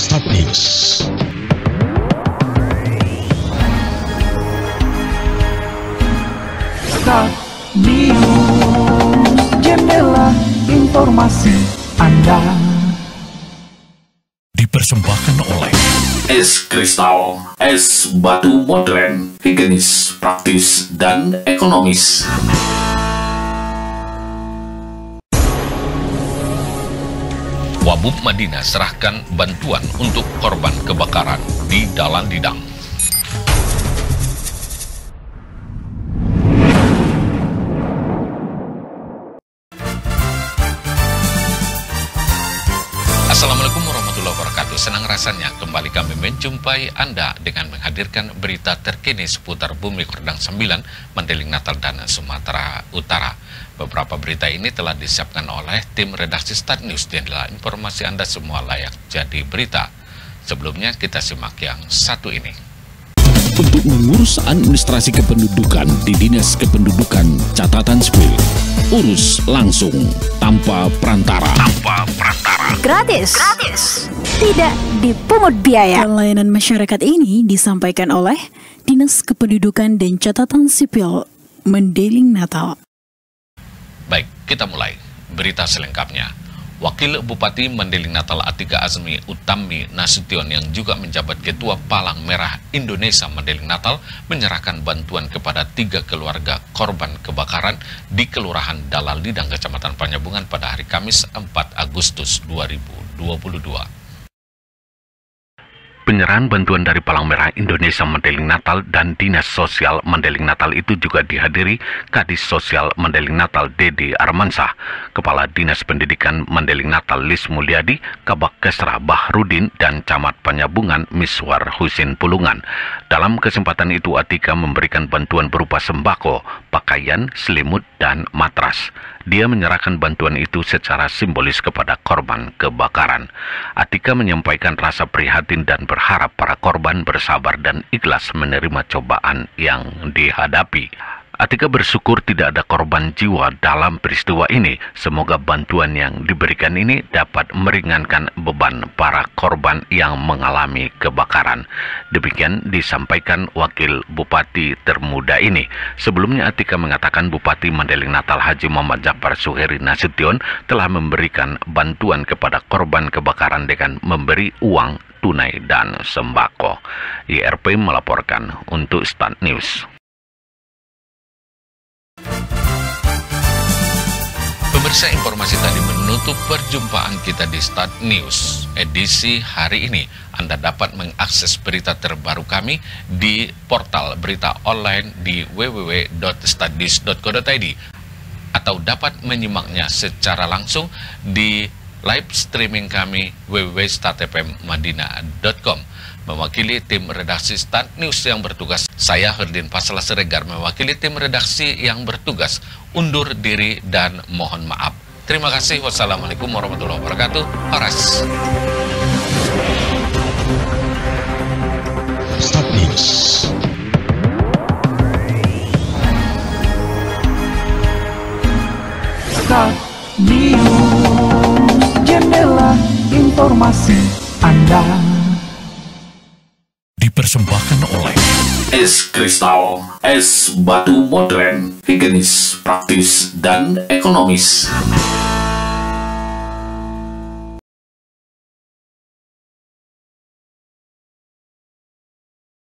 Start News. Start News, jendela informasi Anda. Dipersembahkan oleh Es kristal, es batu modern, higienis, praktis, dan ekonomis. Wabub Madinah serahkan bantuan untuk korban kebakaran di Dalan Didang. Rasanya kembali kami menjumpai Anda dengan menghadirkan berita terkini seputar bumi Kordang 9 Mandeling Natal dan Sumatera Utara. Beberapa berita ini telah disiapkan oleh tim redaksi Start News dan adalah informasi Anda semua layak jadi berita. Sebelumnya kita simak yang satu ini. untuk mengurus administrasi kependudukan di Dinas Kependudukan Catatan Sipil. Urus langsung tanpa perantara. Tanpa perantara. gratis. Gratis. Tidak dipungut biaya. Layanan masyarakat ini disampaikan oleh Dinas Kependudukan dan Catatan Sipil Mendeling Natal. Baik, kita mulai berita selengkapnya. Wakil Bupati Mandeling Natal Atika Azmi Utami Nasution yang juga menjabat Ketua Palang Merah Indonesia Mandeling Natal menyerahkan bantuan kepada tiga keluarga korban kebakaran di Kelurahan Dalal Lidang Kecamatan Panyabungan pada hari Kamis 4 Agustus 2022. Penyerahan bantuan dari Palang Merah Indonesia Mandeling Natal dan Dinas Sosial Mandeling Natal itu juga dihadiri Kadis Sosial Mandeling Natal Dedi Armansah, Kepala Dinas Pendidikan Mandeling Natal Lis Mulyadi, Kabak Kesra Bahrudin, dan Camat Panyabungan Miswar Husin Pulungan. Dalam kesempatan itu Atika memberikan bantuan berupa sembako, pakaian, selimut, dan matras. Dia menyerahkan bantuan itu secara simbolis kepada korban kebakaran. Atika menyampaikan rasa prihatin dan berharap para korban bersabar dan ikhlas menerima cobaan yang dihadapi. Atika bersyukur tidak ada korban jiwa dalam peristiwa ini. Semoga bantuan yang diberikan ini dapat meringankan beban para korban yang mengalami kebakaran. Demikian disampaikan Wakil Bupati termuda ini. Sebelumnya Atika mengatakan Bupati Mandeling Natal Haji Muhammad Jafar Suheri Nasution telah memberikan bantuan kepada korban kebakaran dengan memberi uang tunai dan sembako. IRP melaporkan untuk Start News. Pemirsa informasi tadi menutup perjumpaan kita di Start News edisi hari ini. Anda dapat mengakses berita terbaru kami di portal berita online di www.stadnews.co.id atau dapat menyimaknya secara langsung di live streaming kami www.statfmmadinah.com mewakili tim redaksi Start News yang bertugas. Saya Herdin Pasla Siregar mewakili tim redaksi yang bertugas undur diri dan mohon maaf. Terima kasih. Wassalamualaikum warahmatullahi wabarakatuh. Horas. Start News. Start News, jendela informasi Anda. Es kristal, es batu modern, higienis, praktis, dan ekonomis.